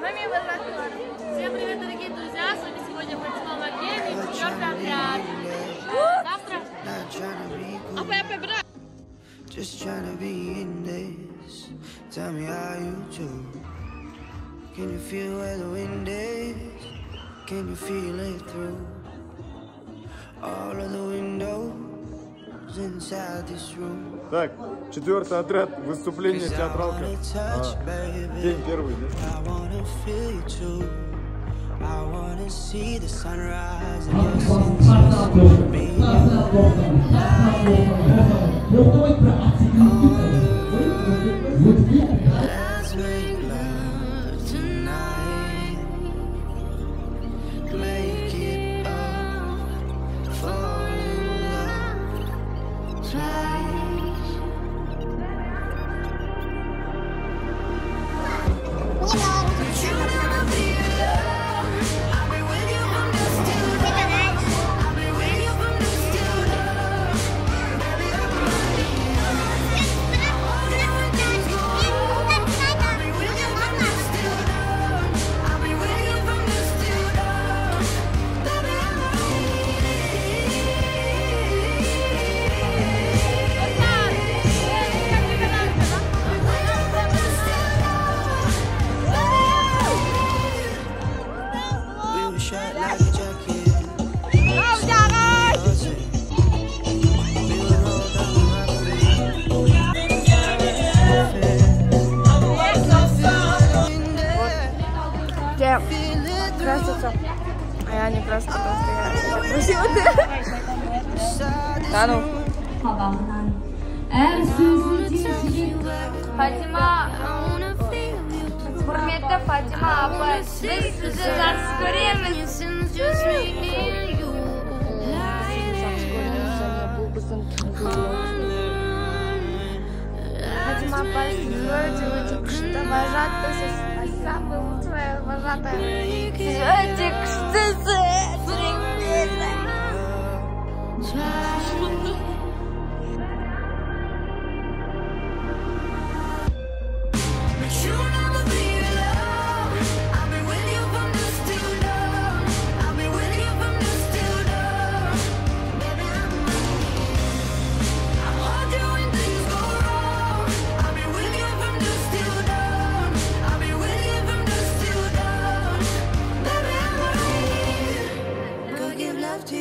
Маме возвращаться. Всем привет, дорогие друзья! С вами сегодня Фатима Макеев, четвертый отряд. Завтра... Not trying to be cool, Апа, апа, брат! just trying to be in this. Tell me how you do. Can you feel where the wind is? Can you feel it through all Так, четвертый отряд выступление театралка. А, день первый, да? I wanna. I see the sunrise and your senses. краситься. А я не просто, просто я красивая. Да ну. Әр сөзі теңсіздік Фатима, құрметті Фатима апай, біз сізді жақсы көреміз. Бұл біздің Фатима апай, сіз өте өте күшті вожатысыз. Самый лучшая вожатая.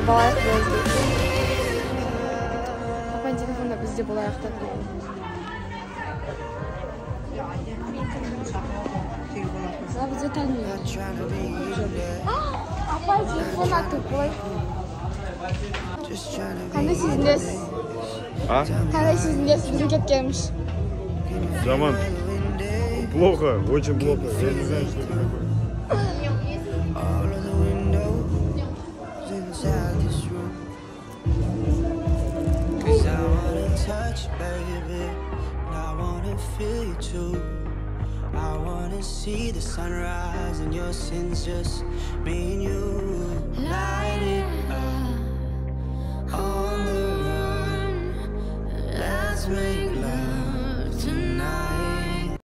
телефонына түсіп алайық біз апайдың телефонында бізде болайық деп Сразу бізде танымайды Not trying to be in there. апай телефон атып қой Just trying to be қандай сезінесіз А? қандай сезінесіз біз кеткеніміз Жаман. Плохо, очень плохо. Я не знаю, что это такое. And I wanna feel you too. I wanna see the sunrise And your sins just me and you.